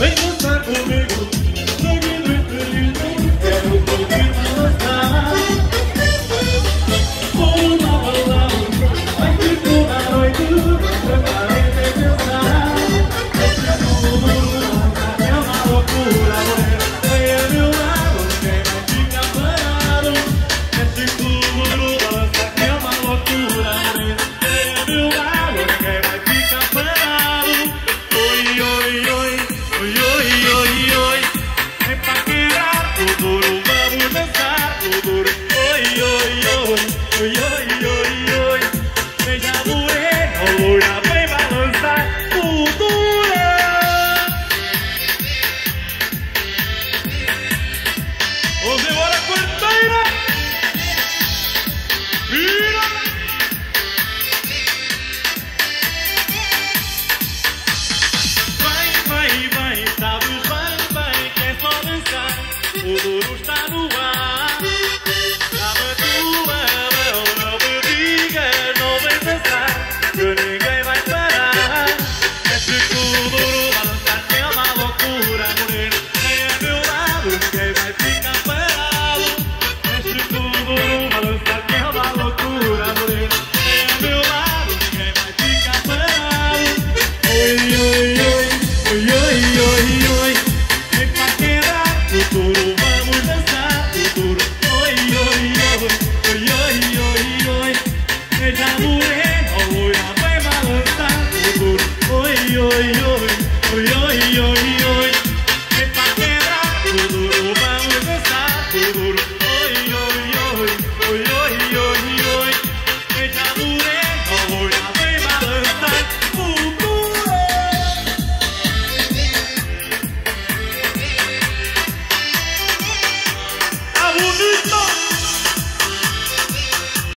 Vem dançar comigo. No milho Quero poder dançar Vou Uma balada Vai te pôr a noite. Preparei meu Tá Casa Cultura. Onde mora a quarteira? Vira! Vai, vai, vai, sabes, vai, vai, quer é só dançar. O duro está no ar.